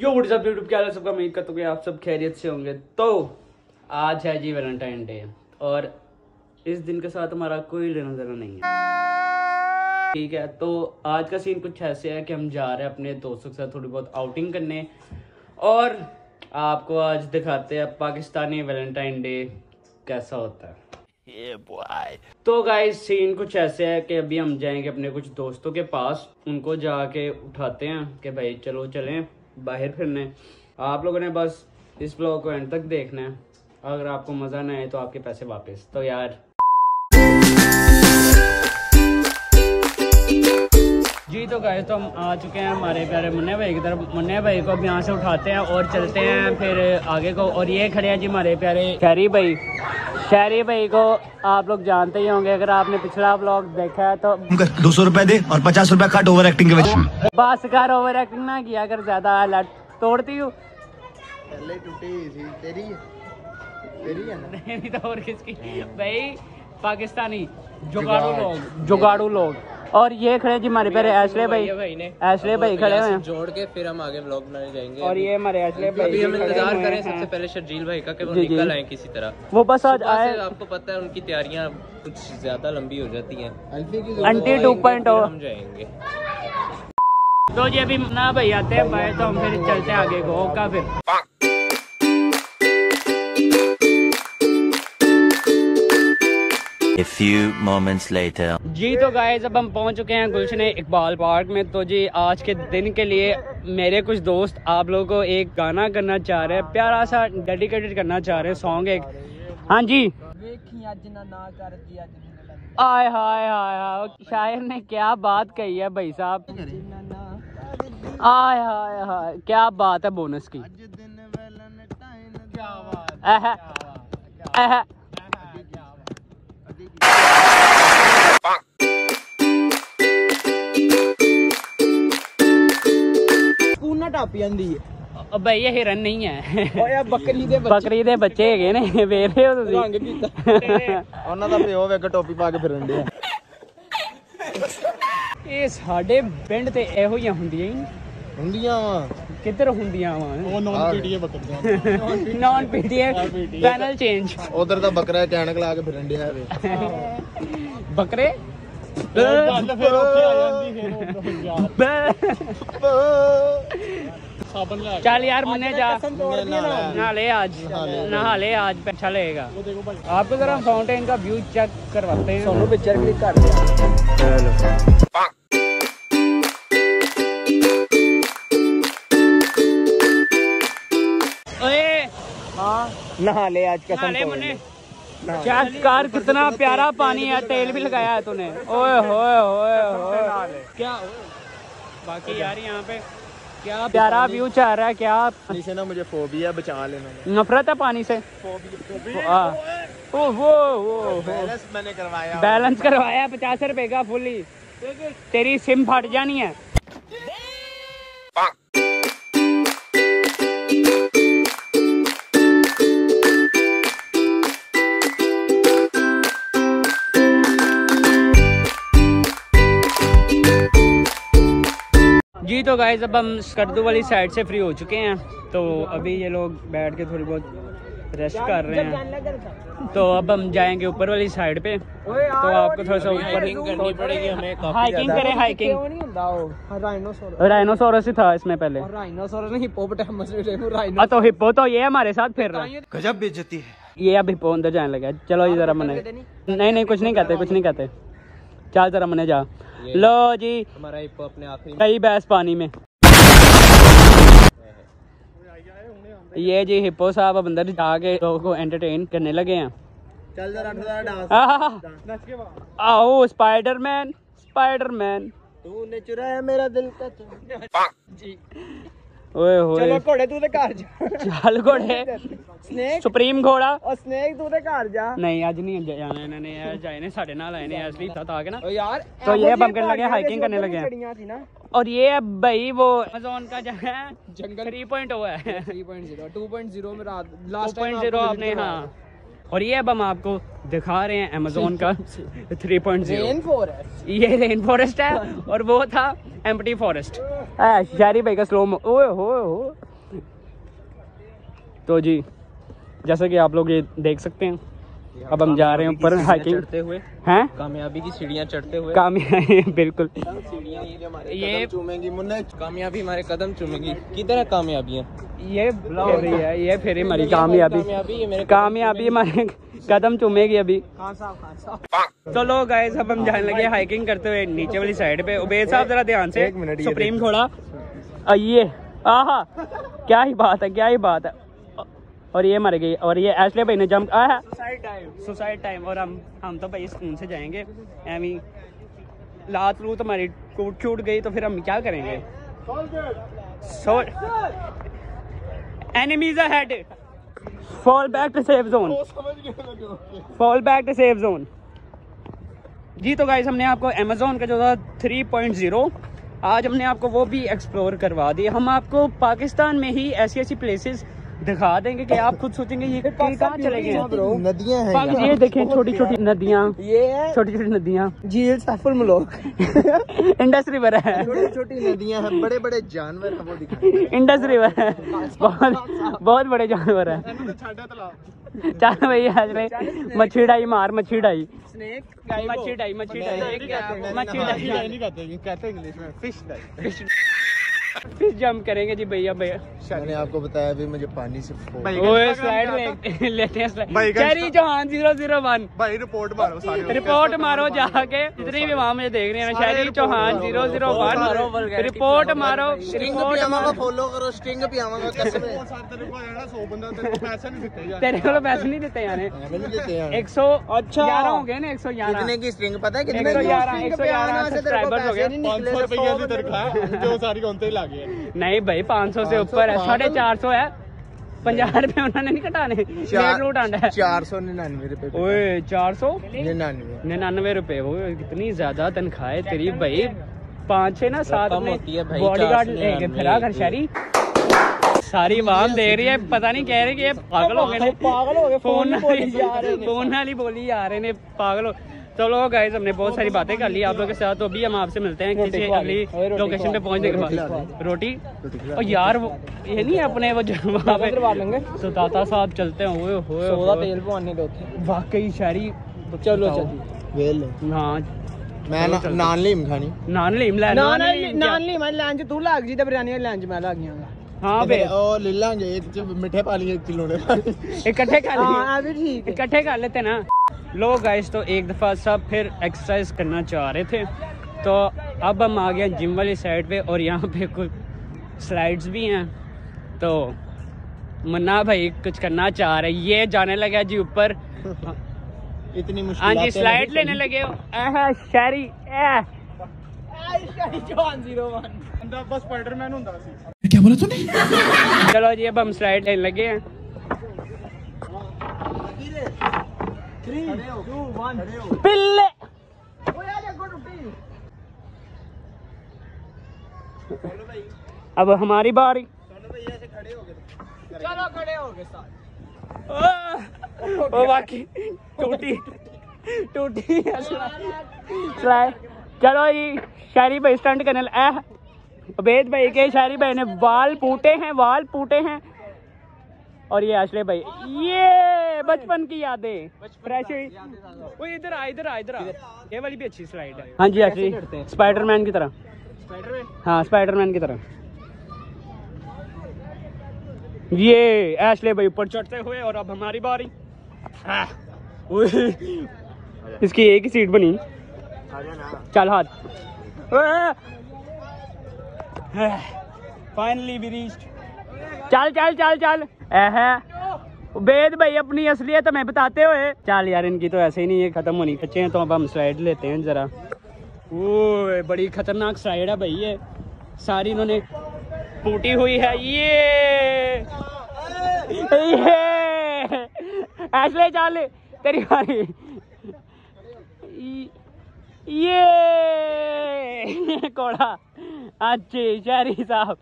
यो WhatsApp YouTube क्या है? सबका उम्मीद करता हूँ आप सब खैरियत से होंगे। तो आज है जी वैलेंटाइन डे और इस दिन के साथ हमारा कोई लेना देना नहीं है। ठीक है तो आज का सीन कुछ ऐसे है कि हम जा रहे हैं अपने दोस्तों के साथ थोड़ी बहुत आउटिंग करने और आपको आज दिखाते हैं पाकिस्तानी वैलेंटाइन डे कैसा होता है। तो गाइस सीन कुछ ऐसे है कि अभी हम जाएँगे अपने कुछ दोस्तों के पास उनको जाके उठाते हैं कि भाई चलो चलें। बाहर फिरने आप लोगों ने बस इस ब्लॉग को एंड तक देखना है। अगर आपको मज़ा ना आए तो आपके पैसे वापस। तो यार। जी तो गाइस तो हम आ चुके हैं हमारे प्यारे मुन्ने भाई की तरफ़। मुन्ने भाई को अब यहाँ से उठाते हैं और चलते हैं फिर आगे को। और ये खड़े हैं जी हमारे प्यारे शहरी भाई। शहरी भाई को आप लोग जानते ही होंगे अगर आपने पिछला ब्लॉग देखा है तो दो सौ रूपए दे और पचास रूपए कट ओवर एक्टिंग के वजह से। बस कर ओवर एक्टिंग ना किया अगर ज़्यादा लट तोड़ती हूँ। पहले टूटी थी। तेरी तेरी है ना? नहीं तो और किसकी? भाई पाकिस्तानी जुगाड़ू। लोग जुगाड़ू लोग। और ये खड़े जी हमारे प्यारे ऐशले भाई। ऐशले भाई खड़े हुए हैं। जोड़ के फिर हम आगे व्लॉग बनाने जाएँगे। और ये हमारे ऐशले भाई अभी हम इंतज़ार करें हैं। सबसे पहले शर्जील भाई का कि वो। निकल आए किसी तरह। वो बस आज आए। आपको पता है उनकी तैयारियाँ कुछ ज़्यादा लंबी हो जाती हैं। अल्फी की आंटी टू पॉइंट हम जाएँगे। तो जी अभी ना भाई आते हैं भाई तो हम फिर चलते हैं आगे को ओका फिर। A few moments later. जी तो गाइस अब हम पहुँच चुके हैं गुलशन इकबाल पार्क में। तो जी आज के दिन के लिए मेरे कुछ दोस्त आप लोगों को एक गाना करना चाह रहे हैं प्यारा सा डेडिकेटेड करना चाह रहे हैं सॉन्ग एक। हाँ जी। आय हाय हाय हाय शायर ने क्या बात कही है भाई साहब। आय हाय हाय क्या बात है बोनस की। अह, अह, ਨੱਪ ਜਾਂਦੀ ਹੈ। ਉਹ ਬਈ ਇਹ ਹਿਰਨ ਨਹੀਂ ਹੈ। ਓਏ ਆ ਬੱਕਰੀ ਦੇ ਬੱਚੇ। ਬੱਕਰੀ ਦੇ ਬੱਚੇ ਹੈਗੇ ਨੇ ਵੇਖ ਰਹੇ ਹੋ ਰੰਗ ਕੀਤਾ। ਉਹਨਾਂ ਦਾ ਪਿਓ ਵੇਖ ਟੋਪੀ ਪਾ ਕੇ ਫਿਰਨ ਡਿਆ। ਇਹ ਸਾਡੇ ਪਿੰਡ ਤੇ ਇਹੋ ਜਿਹੀਆਂ ਹੁੰਦੀਆਂ ਹੀ ਹੁੰਦੀਆਂ ਵਾ। ਕਿੱਧਰ ਹੁੰਦੀਆਂ ਵਾ? ਉਹ ਨੌਨ ਪੀਟੀਏ ਬੱਕਰੀਆਂ। ਨਾਨ ਪੀਡੀਐਫ ਪੈਨਲ ਚੇਂਜ ਉਧਰ ਦਾ ਬੱਕਰਾ ਚੈਨਕ ਲਾ ਕੇ ਫਿਰਨ ਡਿਆ ਵੇ। ਬੱਕਰੇ? ਗੱਲ ਫਿਰ ਉੱਥੇ ਆ ਜਾਂਦੀ ਫਿਰ ਉਹ ਯਾਰ चल यार मुन्ने जा। नहा ले आज। नहा ले आज अच्छा लगेगा आपको जरा फाउंटेन का व्यू चेक करवाते हैं। पिक्चर क्लिक कर हाँ। नहा ले आज कसम तोड़ क्या कार कितना प्यारा पानी है तेल भी लगाया है तूने। ओए होए होए क्या बाकी यार यहाँ पे क्या प्यारा व्यू चाह रहा है क्या पानी से ना मुझे फोबिया बचा लेना नफरत है पानी से। फोबी ओ वो वो बैलेंस मैंने करवाया। बैलेंस करवाया पचास रुपए का फुली तेरी सिम फट जानी है। तो गाइज़ अब हम स्कर्दू वाली साइड से फ्री हो चुके हैं। तो अभी ये लोग बैठ के थोड़ी बहुत रेस्ट कर रहे हैं। तो अब हम जाएँगे ऊपर वाली साइड पे। तो आपको थोड़ा सा ऊपर हाइकिंग करें हाइकिंग राइनोसोरस ही था इसमें पहले। राइनोसोरस हाँ, तो हिप्पो तो ये हमारे साथ फिर रहा। है गजब बेचती है। ये अब हिप्पो अंदर जाने लगा चलो ये जरा मने नहीं नहीं कुछ नहीं कहते कुछ नहीं कहते। चल जरा मने जा। लो जी। हमारा हिप्पो अपने आखिरी कई बैस पानी में। ये जी हिप्पो साहब अब अंदर जाके लोगों को एंटरटेन करने लगे हैं। चल जरा थोड़ा डांस आओ स्पाइडरमैन स्पाइडरमैन तूने चुराया मेरा दिल का जी। ओए होए ਚਲੋ ਘੋੜੇ ਤੂੰ ਤੇ ਘਰ ਜਾ चल घोड़े ਸਨੇਕ सुप्रीम घोड़ा ਉਹ ਸਨੇਕ ਤੂੰ ਤੇ ਘਰ ਜਾ नहीं अज नहीं जाना इन्होंने आज आए ने साढ़े नाल आए ने इसलिए था आके ना ਓ ਯਾਰ तो ये अब हम करने लगे हाइकिंग करने लगे हैं ਚੜੀਆਂ ਸੀ ਨਾ और ये अब भाई वो अमेजोन का जो है जंगल थ्री पॉइंट हुआ है 3.0 2.0 में रात टू लास्ट पॉइंट जीरो आपने हाँ और ये अब हम आपको दिखा रहे हैं अमेजोन का थ्री पॉइंट ज़ीरो ये रेन फॉरेस्ट है और वो था एम्प्टी फॉरेस्ट शहरी भाई का स्लो ओए हो हो तो जी जैसा कि आप लोग ये देख सकते हैं अब हम जा रहे हैं ऊपर हाइकिंग चढ़ते हुए हैं? कामयाबी की सीढ़ियाँ चढ़ते हुए। कामयाबी बिल्कुल। सीढ़ियाँ ये हमारे कदम चूमेंगी मुन्ना कामयाबी हमारे कदम चूमेंगी। किधर है कामयाबियाँ ये फिर रही है ये फिर हमारी कामयाबी। कामयाबी ये मेरे कदम कामयाबी हमारे कदम चूमेगी अभी। तो लोग गाइस अब हम जाने लगे हाइकिंग करते हुए नीचे वाली साइड पे। उबेद साहब जरा ध्यान से। सुप्रीम थोड़ा। अ, ये आहा क्या ही बात है क्या ही बात है। और ये मर गई और ये एशले भाई ने जंप आया सुसाइड टाइम सुसाइड टाइम और हम हम तो भाई स्कूल से जाएँगे। एमी लात लूत हमारी टूट छूट गई तो फिर हम क्या करेंगे? सो enemies ahead! Fall back to safe zone. Fall back to safe zone. जी तो गाइस हमने आपको अमेजोन का जो था 3.0 आज हमने आपको वो भी एक्सप्लोर करवा दिया हम आपको पाकिस्तान में ही ऐसी ऐसी प्लेसेस दिखा देंगे कि आप खुद सोचेंगे ये कहाँ चले गए? नदियाँ हैं ये देखें छोटी छोटी नदियाँ। ये छोटी छोटी नदियाँ। झील सफल मलोक। इंडस रिवर है। छोटी छोटी नदियाँ हैं बड़े बड़े जानवर हैं वो दिखाई इंडस रिवर है। बहुत बहुत बड़े जानवर है। चल भैया आज रे मच्छी डाई मार मच्छी डाई मच्छी डाई मच्छी डाई मच्छी डाई कहते इंग्लिश में फ़िश फिर जंप करेंगे जी भैया भैया। मैंने आपको बताया अभी मुझे पानी से ओए स्लाइड लेते हैं स्लाइड चेरी चौहान ज़ीरो ज़ीरो वन। भाई रिपोर्ट मारो सारी। रिपोर्ट मारो जाके जितने भी वहाँ मुझे देख रहे हैं शहरी Chauhan zero zero one. Report मारो रिपोर्ट फॉलो करो स्ट्रिंग कसम तेरे को पैसे नहीं देते यार। देते यार। एक सौ अच्छा। ग्यारह हो गए ना एक सौ ग्यारह। कितने की स्ट्रिंग पता है एक कितने सौ की? ग्यारह एक सौ ग्यारह सब्सक्राइबर्स हो गए। नहीं भाई पाँच सौ से ऊपर है साढ़े चार सौ है। पंजाह रुपए उन्होंने नहीं कटाने। रूट आंडा है। चार सौ निन्यानवे रुपए ओए चार सौ? निन्यानवे। निन्यानवे रुपए वो कितनी ज़्यादा तनख्वाह है तेरी भाई। पाँच छह ना सात बॉडी गार्ड लेके फिरा घर शहरी। सारी आवाम देख रही है पता नहीं कह रहे कि ये पागल हो गए पागल हो गए फ़ोन फ़ोन वाली बोली जा रहे ने पागल हो चलो गाइस हमने बहुत सारी बातें कर ली आप लोगों के साथ तो अभी हम आपसे मिलते हैं किसी अगली लोकेशन पे पहुंचने के बाद रोटी और यार वो ये नहीं है अपने वो जो वहाँ पे सुताता साहब चलते हैं ओए होए सोदा होए। तेल पवाने दो थे वाकई शहरी चलो बताओ। चलो वेल हाँ मैं ना- नान लीम खानी नान लीम ਲੈ ਨਾਨ ਲੀਮ नान ली मैं लंच तू लाग जी ते बिरयानी लंच मैं लाग गया ਹਾਂ ਬੇ ਉਹ ਲੈ ਲਾਂਗੇ ਇੱਕ ਚ ਮਿੱਠੇ ਪਾ ਲਈਏ ਇੱਕ ਕਿਲੋ ਨੇ इकट्ठे कर लिए हां अभी ठीक इकट्ठे कर लेते ना लोग गाइस तो एक दफ़ा सब फिर एक्सरसाइज करना चाह रहे थे। तो अब हम आ गए जिम वाली साइड पे और यहाँ पे कुछ स्लाइड्स भी हैं। तो मुन्ना भाई कुछ करना चाह रहे ये जाने लगा जी ऊपर। इतनी मुश्किल हाँ जी स्लाइड लेने लगे। हो आहा, शहरी ऐ। चलो जी अब हम स्लाइड लेने लगे हैं। पिल्ले। अब हमारी बारी। चलो खड़े हो गए ओ बाकी टूटी टूटी चलो जी शायरी भाई स्टंट करने अबेद भाई के शायरी भाई ने वाल पूटे हैं वाल पूटे हैं। और ये आशले भाई ये! बचपन की यादें। फ्रेश वो इधर आ इधर आ इधर आ। ये वाली भी अच्छी स्लाइड है। हाँ जी एक्चुअली स्पाइडरमैन की तरह। स्पाइडरमैन हाँ स्पाइडरमैन की तरह। ये एशले भाई ऊपर चढ़ते हुए और अब हमारी बारी। हाँ। इसकी एक ही सीट बनी। चल हाथ। फाइनली रीच्ड चल चल चल चल। एह बेद भाई, अपनी असलियत हमें बताते हुए। चल यार, इनकी तो ऐसे ही नहीं है खत्म होनी। बच्चे हैं तो अब हम स्लाइड लेते हैं जरा। ओए, बड़ी खतरनाक स्लाइड है भाई ये। सारी इन्होंने टूटी हुई है। ये! ये! ऐसे चल, तेरी बारी। ये, कोड़ा। अच्छी, शहरी साहब।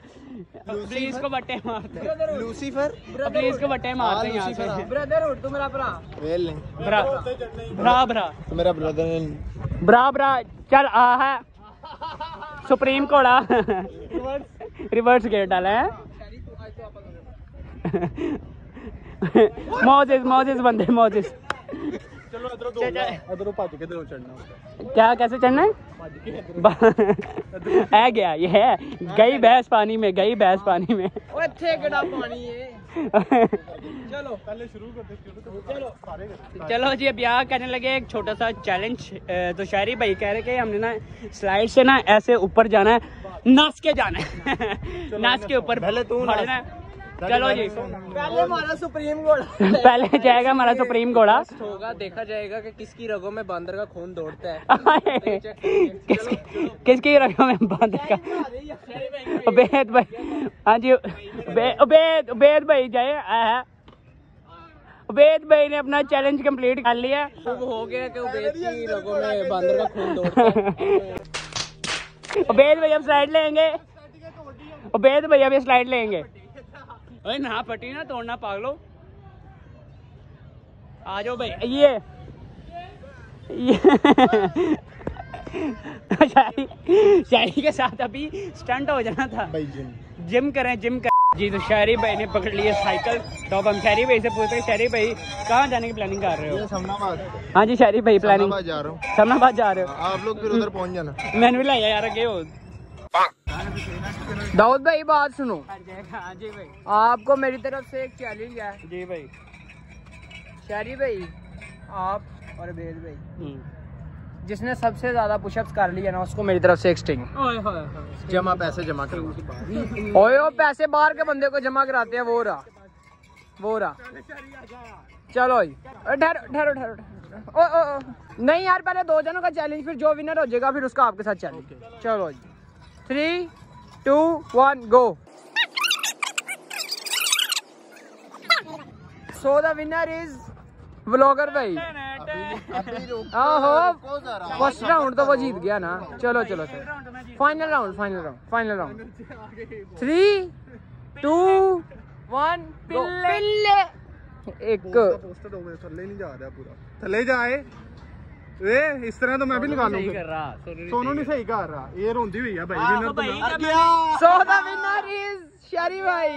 प्लीज़ को बट्टे मारते लूसीफर प्लीज़ को बट्टे मारते हैं यहाँ से। ब्रदर उठ तू मेरा भरा नहीं। भरा भरा भरा तो मेरा ब्रदर भरा भरा चल आ है। सुप्रीम कोड़ा रिवर्स गेट डाला है। मोजेस मोजेस बंदे मोजेस क्या कैसे चढ़ना है? है गया ये है। गई भैंस पानी में गई भैंस पानी में। पानी चलो पहले शुरू करते चलो। चलो जी अब यहाँ कहने लगे एक छोटा सा चैलेंज तो शायरी भाई कह रहे कि हमने ना स्लाइड से ना ऐसे ऊपर जाना है नाच के जाना है। नाच के ऊपर पहले तू ना चलो जी। पहले हमारा सुप्रीम घोड़ा पहले जाएगा हमारा सुप्रीम घोड़ा होगा देखा जाएगा कि किसकी रगों में बंदर का खून दौड़ता है। किसकी किसकी रखो में बंद का उबैद भाई। हाँ जी उबे- उबैद उबैद भाई जाए उबैद भाई ने अपना चैलेंज कंप्लीट कर लिया। हो गया कि उबैद की रगों में बंदर का खून दौड़ता है। उबैद भाई अब स्लाइड लेंगे। उबैद भाई अभी स्लाइड लेंगे। भाई नहा पट्टी ना तोड़ना पागलो। आ जाओ भाई ये। शायरी के साथ अभी स्टंट हो जाना था। भाई जिम। जिम करें जिम कर। जी तो शायरी भाई ने पकड़ लिया साइकिल। तो अब हम शायरी भाई से पूछते हैं शायरी भाई कहाँ जाने की प्लानिंग कर रहे हो? हाँ जी शायरी भाई प्लानिंग जा रहा हूँ। समनाबाद जा रहे हो। आप लोग फिर उधर पहुँच जाना। मैंने भी लाया यार गए हो। दाऊद भाई बात सुनो। हाँ जी भाई। आपको मेरी तरफ़ से एक चैलेंज है। जी भाई। शारी भाई आप और बेद भाई। जिसने सबसे ज़्यादा पुशअप्स कर लिए ना उसको मेरी तरफ़ से एक स्टिंग ओए होए होए। जमा पैसे जमा करो। ओए ओ पैसे बाहर के बंदे को जमा कराते हैं वो रहा। वो रहा। चलो ठहरो ठहरो ठहरो ओ, ओ। नहीं यार पहले दो जनों का चैलेंज फिर जो विनर हो जाएगा फिर उसका आपके साथ चैलेंज चलो जी। Three two one go. So the winner is vlogger भाई आहो फ़र्स्ट राउंड तो वो जीत गया ना। चलो चलो चलो। Final round final round final round three two one पिल्ले एक। पोस्टर हो गया थल्ले नहीं जा रहा पूरा। थल्ले जाए। वे इस तरह तो मैं भी लगा सही लूँगा। सोनू सोनू नहीं सही कर रहा ये रोंदी हुई है भाई हाँ, विनर तो सो द विनर इज़ शरी भाई।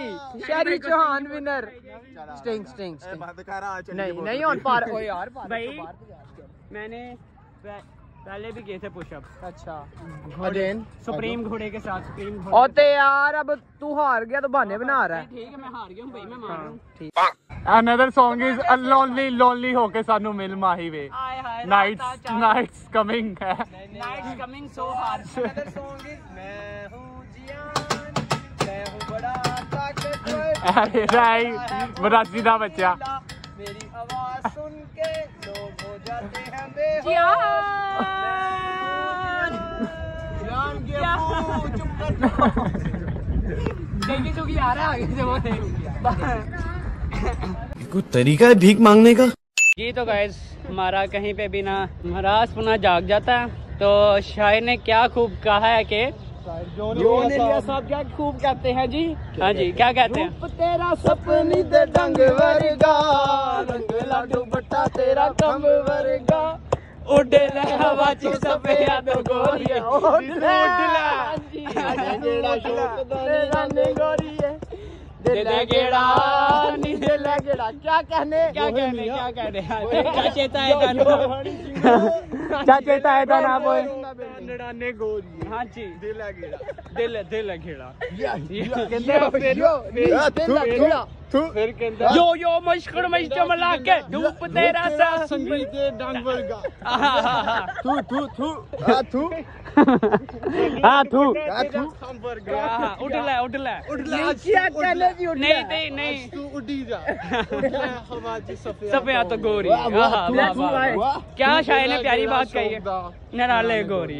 शरी चौहान विनर स्टिंग स्टिंग नहीं नहीं और पार ओ यार भाई मैंने पहले भी किए थे पुशअप अच्छा अगेन सुप्रीम घोड़े के साथ सुप्रीम घोड़े और ते यार अब तू हार गया तो बहाने बना रहा है ठीक है मैं हार गया हूँ भाई मैं मान रहा हूँ ठीक another Song is a lonely lonely ਹੋ ਕੇ ਸਾਨੂੰ ਮਿਲ ਮਾਹੀ ਵੇ आए हाय ਨਾਈਟਸ ਨਾਈਟਸ ਕਮਿੰਗ ਹੈ नाइट्स कमिंग सो हार्ड मैं हूँ जियान मैं हूँ बड़ा ताकतवर ਅਰੇ ਰਾਈ ਮਰਾਸੀ ਦਾ ਬੱਚਾ मेरी आवाज़ सुन के लोग हो जाते हैं बेहोश। देखिए चूँकि आ रहा है आगे से वो। कुछ तरीका है भीख मांगने का? जी तो गैस हमारा कहीं पे भी ना महाराज पुनः जाग जाता है तो शायर ने क्या खूब कहा है कि साहब। क्या खूब कहते हैं जी? हाँ जी क्या कहते हैं? तेरा सपनी वर्गा रंग लाडू बट्टा तेरा कम वर्गा। उड़े ले हवा च सफ़ेद गोरी जेड़ा शौक है दे ले गेड़ा क्या कहने? क्या कहने क्या कहने? क्या चेता है क्या चेता है बोल ਨੜਾਨੇ ਗੋਰੀ हाँ जी ਦਿਲ ਹੈ ਗੇੜਾ दिल दिल है घेड़ा कहते यो ਫਿਰ ਕਹਿੰਦਾ यो यो मशकुर मश चमला के धूप तेरा सा ਸੰਗੀਤ ਦੇ ਡੰਗ ਵਰਗਾ हाँ ਤੂੰ ਤੂੰ ਤੂੰ ਆ ਤੂੰ थू ਆ ਤੂੰ ਹਮ ਵਰਗਾ हाँ, उठ ले उठ ले क्या कहने की उठ नहीं नहीं नहीं ਤੂੰ ਉੱਡੀ ਜਾ ਉੱਡਿਆ ਹਵਾ ਚ ਸਫਿਆ सफेद तो गोरी आहा, वाह, वाह, वाह। क्या शायर ने प्यारी बात कही है नराले गोरी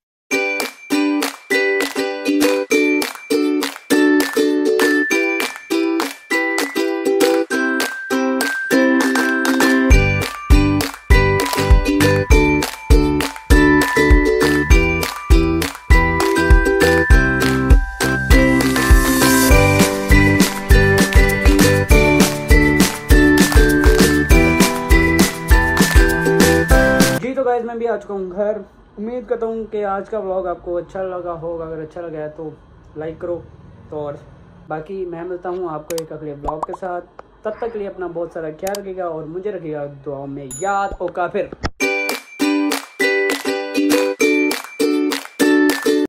आ चुका हूँ घर। उम्मीद करता हूँ कि आज का ब्लॉग आपको अच्छा लगा होगा। अगर अच्छा लगा है तो लाइक करो तो और बाकी मैं मिलता हूँ आपको एक अगले ब्लॉग के साथ। तब तक के लिए अपना बहुत सारा ख्याल रखेगा और मुझे रखेगा दुआ में याद और काफिर